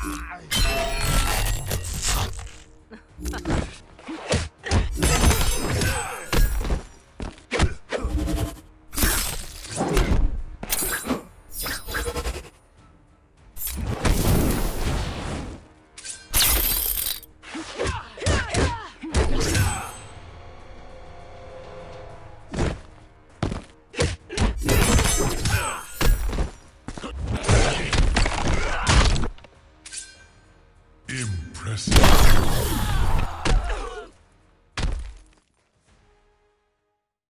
Ha ha ha. Impressive.